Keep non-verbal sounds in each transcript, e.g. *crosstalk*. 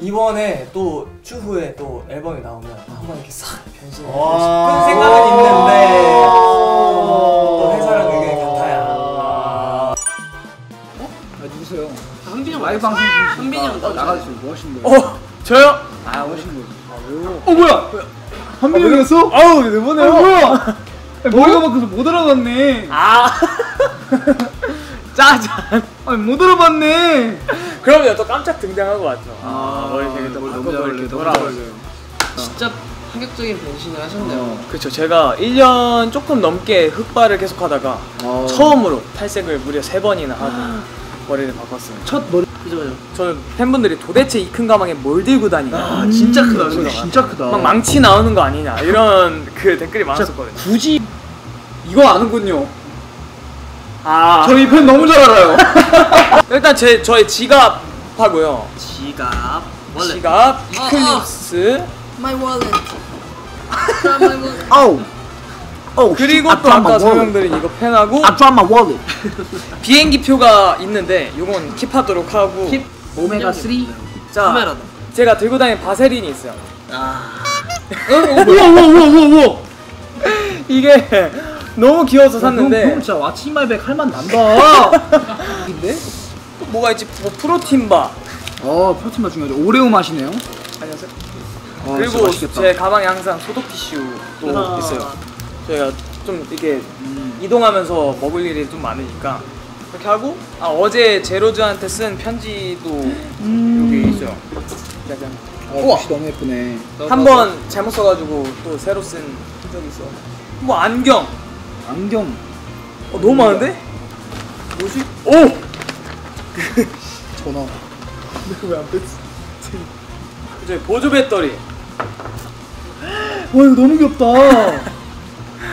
이번에 또 추후에 또 앨범이 나오면 한번 이렇게 싹 변신해 보고 와. 싶은 생각은 있는데 또 회사랑 의견이 같아야 아 누구세요? 한빈이 형 라이브 방송 중이시니까 한빈이 형 나오죠. 나가주세요 뭐 하시는 거예요? 어 저요? 아 뭐 하시는 거예요? 아 왜요? 어 뭐야? 한빈이 형이었어? 아우 네 뭐네요? 아 뭐야? 머리가 막혀서 못 알아봤네 아 *laughs* 짜잔. 아니 못 알아봤네. 그럼요 또 깜짝 등장하고 왔죠. 아 머리 되게 또잘 돌아오죠. 진짜 파격적인 변신을 하셨네요. 그렇죠 제가 1년 조금 넘게 흑발을 계속 하다가 어. 처음으로 탈색을 무려 3번이나 하고 머리를 바꿨습니다. 첫 머리 그죠 그죠. 저는 팬분들이 도대체 이 큰 가방에 뭘 들고 다니냐. 아 진짜 크다 진짜, 진짜 크다. 막 망치 나오는 거 아니냐. 이런 그 댓글이 많았었거든요. 굳이 이거 아는군요 아 저희 팬 너무 잘 알아요 *laughs* 일단 제 저의 지갑 하고요 지갑. 원래 지갑 어, 어. 이클립스 my wallet. my wallet. 아우 어 그리고 또 아까 설명드린 이거 펜하고 I dropped my wallet *laughs* 비행기 표가 있는데 요건 킵하도록 하고 킵. 오메가 3 자 카메라다. 제가 들고 다니는 바세린이 있어요 아. *laughs* 우와 우와 우와 우와 우와 이게 너무 귀여워서 형, 샀는데. 형 진짜 왓츠 마이백 할만 난다. *laughs* 근데? 또 뭐가 있지? 뭐 프로틴바. 어 프로틴 맛 중요하죠. 오레오 맛이네요. 안녕하세요. 어, 그리고 제 가방에 항상 소독 티슈도 아. 있어요. 저희가 좀 이렇게 음. 이동하면서 먹을 일이 좀 많으니까 그렇게 하고 아 어제 제로즈한테 쓴 편지도 여기 있어요. 짜잔. 어, 우와. 너무 예쁘네. 한 번 잘못 써가지고 또 새로 쓴 흔적이 있어. 뭐 안경 안경 어, 너무 많은데? 뭐지? 오! *laughs* 전화 왜안 뺐지? *laughs* 이제 보조 배터리 와 이거 너무 귀엽다 *laughs*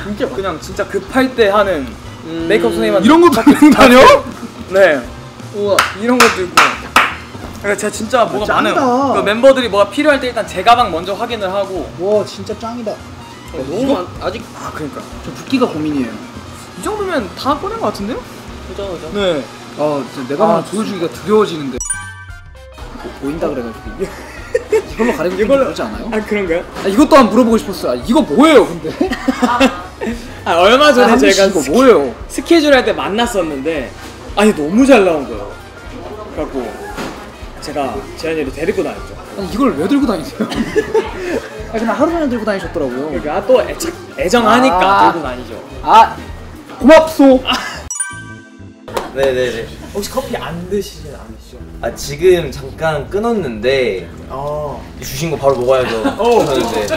진짜 그냥 진짜 급할 때 하는 메이크업 선생님한테 이런 것도 들고 다녀? 네 우와. 이런 것도 있고 그러니까 제가 진짜 뭐가. 많아요 그 멤버들이 뭐가 필요할 때 일단 제 가방 먼저 확인을 하고 와 진짜 짱이다 너무 많. 아직 아 그러니까 저 붓기가 고민이에요 이 정도면 다 꺼낸 것 같은데요? 그죠 그죠. 네 아 진짜 내가 만 아, 보여주기가 두려워지는데 보- 보인다 그래가지고 이걸로 가리고 이걸로- 이걸로 그러지 않아요? 아 그런가요? 아, 이것도 한번 물어보고 싶었어요 아, 이거 뭐예요 근데? 아 얼마 전에 아, 한빈 씨 제가 이거 스케- 뭐예요? 스케줄 할 때 만났었는데 아니 너무 잘 나온 거예요 그래갖고 제가 재현이를 데리고 다녔죠 아니 이걸 왜 들고 다니세요? *laughs* 아 그냥 하루 종일 들고 다니셨더라고요 그러니까 또 애착, 애정하니까 아. 들고 다니죠 아 고맙소 *laughs* 네네네. 혹시 커피 안 드시진 않으시죠? 아 지금 잠깐 끊었는데 아 주신 거 바로 먹어야죠. *laughs* 어. 하는데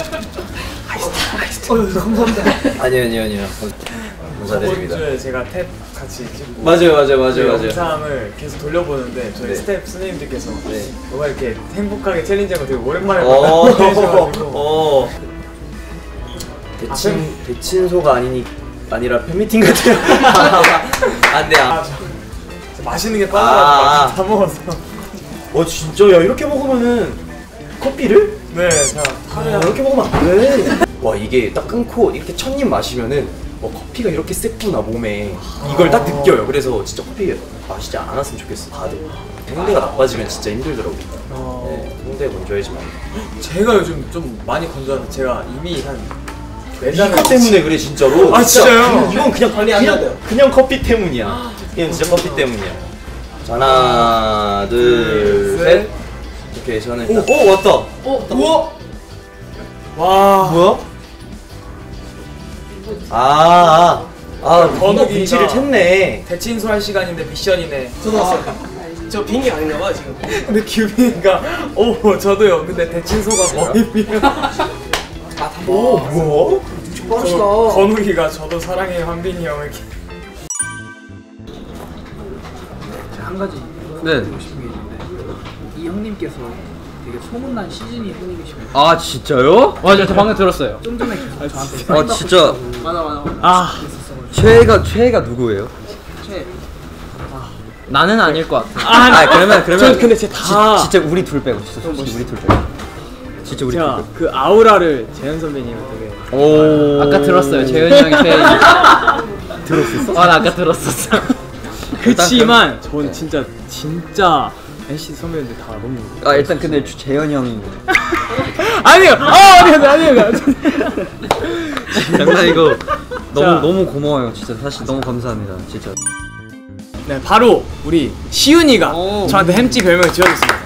감사합니다 아니요 아니요 아니요. 감사드립니다. 저번 주에 제가 탭 같이 찍고 맞아요 맞아요 맞아요 그 맞아요. 영상을 계속 돌려보는데 저희 네. 스태프 선생님들께서 네. 뭔가 이렇게 행복하게 챌린지하고 되게 오랜만에 어. 보내셔가지고 *laughs* 어. 대친 대친소가 아니니 아니라 팬미팅 같아요. 안돼 *laughs* 아, 아. 저, 저 맛있는 게 아. 빠져가지고 다 먹었어 어 진짜 야 이렇게 먹으면은 커피를 네 야, 한 이렇게 먹으면 안 돼. 와 이게 딱 끊고 이렇게 첫 입 마시면은 어, 커피가 이렇게 셌구나 몸에 이걸 딱 느껴요. 그래서 진짜 커피 마시지 않았으면 좋겠어 다들. 홍대가 나빠지면 진짜 힘들더라고. 어, 네, 홍대 먼저 해야지만. 제가 요즘 좀 많이 건조한데 제가 이미 한네 이거 때문에 그래 진짜로. 아, 진짜 진짜요? 이건 그냥 관리 안 그냥, 돼요. 그냥 커피 때문이야. 이건 진짜 커피 때문이야. 자, 하나, 둘, 둘, 셋. 오케이 저는. 오, 오 왔다. 어. 우와 와 뭐야? 아, 아, 아, 번호기가- 분치를 챘네. 대친소 할 시간인데 미션이네 저도 왔어요. 저 비행기 아닌가 봐 지금. 근데 규빈이가 오 저도요 근데 대친소가 거의 비면 오, 뭐야? 빠르시다 건우기가 저도 사랑해요 한빈이 형 이렇게 한 가지 네. 보고 싶은 게 있는데 이 형님께서 되게 소문난 시즌이 형님이시거든요 아 진짜요? 맞아, 저 방금 들었어요. 좀 전에 계속 저한테 아 진짜 맞아 맞아. 아 최애가 최애가 누구예요? 최 나는 아닐 것 같아. 아, 그러면 그러면 저 근데 제다 지, 진짜 우리 둘 빼고 진짜 솔직히 우리 둘 빼고 진짜 우리 둘 제가 빼고 그 아우라를 재현 선배님은 되게 오 아까 들었어요. 재현이 형이 *laughs* 최애. 들었었어? 아, 나 아까 들었었어. 그치만 전 진짜 진짜 NC 선배님들 다 너무 아 일단 근데 주- 재현이 형이 *laughs* 아니요! 아 아니요! 아니요! 장난 이거 너무 자. 너무 고마워요. 진짜 사실 너무 감사합니다. 진짜. 네 바로 우리 시윤이가 오. 저한테 햄찌 별명을 지어줬습니다.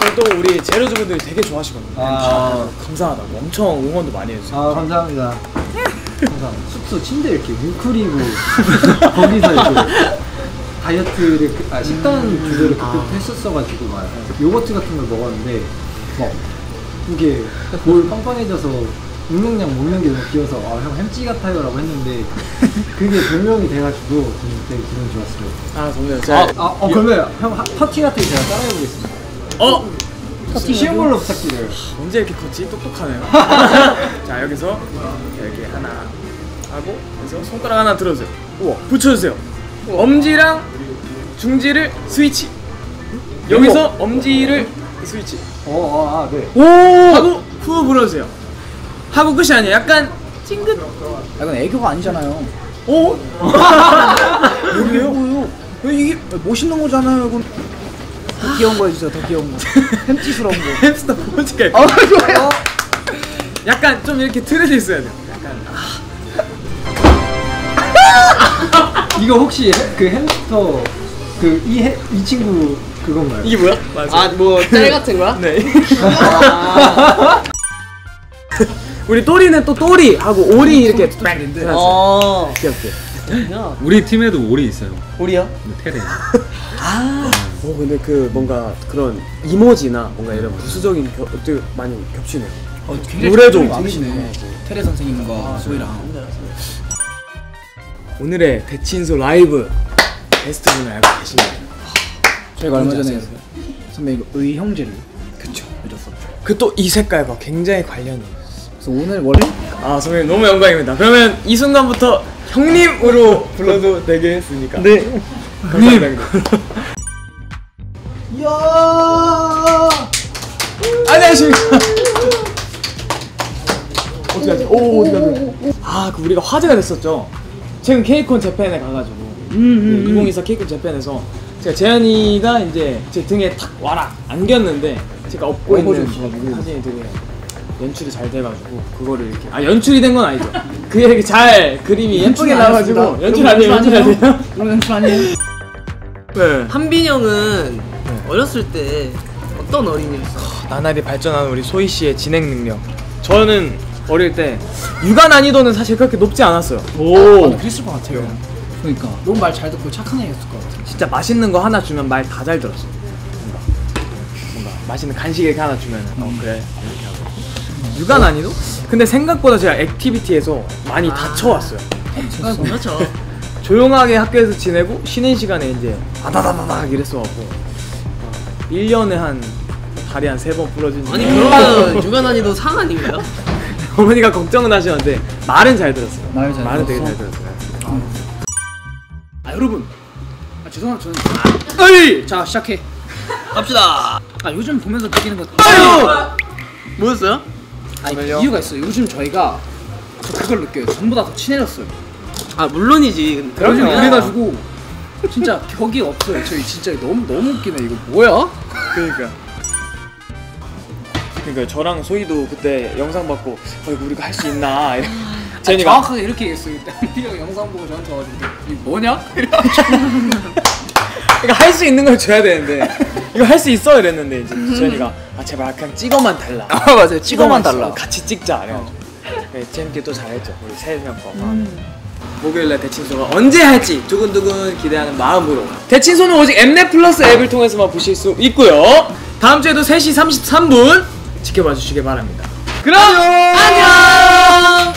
그리고 또 우리 제로즈분들이 되게 좋아하시거든요. 아. 감사하다고 엄청 응원도 많이 해주세요. 아 감사합니다. *laughs* 감사합니다. 숙소 침대 이렇게 뭉클이고 *laughs* 거기서 이렇게 다이어트를 그- 아 식단 주제를 그때부터 했었어가지고 막 요거트 같은 걸 먹었는데 막 이게 뭘 빵빵해져서 운동량 먹는 게 너무 귀여워서 아 형 햄찌 같아요라고 했는데 그게 별명이 돼가지고 저는 되게 기분 좋았어요 아 정말 제가 아, 어, 그러면 형 하- 터치 같은 거 제가 따라해보겠습니다 어 쉬운 걸로 부탁드려요 언제 이렇게 컸지? 똑똑하네요. *laughs* 자 여기서 이렇게 하나 하고 그래서 손가락 하나 들어주세요. 우와 붙여주세요. 엄지랑 중지를 스위치. 여기서 엄지를 스위치. 어, 아, 네. 오 하고 후 불어주세요. 하고 끝이 아니에요. 약간 찡긋. 이건 애교가 아니잖아요. 오. *laughs* 여기요? 이게 멋있는 거잖아요. 이건 더 귀여운 거 해주세요. 더 귀여운 거. *laughs* 햄찌스러운 거. 햄스터 포즈가 있고. 약간 좀 이렇게 틀어져 있어야 돼요. 약간 이거 혹시 해- 그 햄스터 그이이 친구 그건가요? 이게 뭐야? 맞아. 아뭐 짤 *laughs* 같은 거야? 네. 우리 또리는 또 또리 하고 오리 이렇게 뺑 해놨어요. 어 귀엽게. 우리 팀에도 올이 있어요. 우리요? 테레. 어 근데 그 뭔가 그런 이모지나 뭔가 이런 부수적인 겨, 되게 많이 겹치네요. 어, 노래도 좀 많으시네. 테레 선생님과 소희랑. 오늘의 대친소 라이브 베스트 분을 알고 계십니다. 저희가 얼마 전에 선배님 의 형제를 그쵸 해줬었죠. 그 또 이 색깔과 굉장히 관련이. 그래서 오늘 원래 아 선배님 너무 영광입니다. 그러면 이 순간부터 형님으로 불러도 되겠습니까? 네. 감사합니다. *laughs* 안녕하십니까. 어떻게 하지? 오 어떻게 하지? 아그 우리가 화제가 됐었죠. 최근 케이콘 재팬에 가가지고 음, 2024 케이콘 재팬에서 제가 재현이가 이제 제 등에 탁 와라 안겼는데 제가 업고 있는 사진이 되게 연출이 잘 돼가지고 그거를 이렇게 아 연출이 된 건 아니죠. *laughs* 그게 이렇게 잘 그림이 예쁘게 나와가지고 연출 아니에요 연출 아니에요? 그럼 연출 아니에요? 네. 한빈 형은 어렸을 때 어떤 어린이였어? 나날이 발전하는 우리 소희 씨의 진행 능력. 저는 어릴 때 육아 난이도는 사실 그렇게 높지 않았어요. 오. 그랬을 것 같아요. 그러니까 너무 말 잘 듣고 착한 애였을 것 같아. 진짜 맛있는 거 하나 주면 말 다 잘 들었어. 뭔가 뭔가 맛있는 간식 이렇게 하나 주면 어 그래 이렇게 하고. 육아 난이도? 근데 생각보다 제가 active해서 많이 다쳐왔어요. 그렇죠. *laughs* 조용하게 학교에서 지내고 쉬는 시간에 이제 아다다다닥 이랬어갖고 어, 1년에 한 다리 한 세 번 부러진 적이 아니 그러면 *laughs* 육아 난이도 상 아닌가요? *laughs* 어머니가 걱정은 하시는데 말은 잘 들었어요. 말을 잘 말은 되게 들었어? 잘 들었어요. 아 여러분. 아 죄송합니다. 저는 어이! 자 시작해. 갑시다. 아 요즘 보면서 느끼는 것. 뭐였어요? 아니 이유가 있어요. 요즘 저희가 저 그걸 느껴요. 전보다 더 친해졌어요. 아 물론이지. 그럼요. 그래가지고 진짜 격이 없어요. 저희 진짜 너무 너무 웃기네. 이거 뭐야? 그러니까. 그러니까 저랑 소희도 그때 영상 받고 어 이거 우리가 할 수 있나. 아니, 제니가 정확하게 이렇게 얘기했어요. *laughs* 형 영상 보고 저한테 와가지고 이게 뭐냐? *laughs* 그러니까 할 수 있는 걸 줘야 되는데 이거 할 수 있어 이랬는데 이제 제니가. 아 제발 그냥 찍어만 달라. 아 맞아요. 찍어만 달라. 같이 찍자. 그래가지고. 네, 재밌게 또 잘했죠. 우리 세명 거. 목요일날 대친소가 언제 할지 두근두근 기대하는 마음으로. 대친소는 오직 엠넷 플러스 앱을 통해서만 보실 수 있고요. 다음 주에도 3시 33분 지켜봐 주시기 바랍니다. 그럼 안녕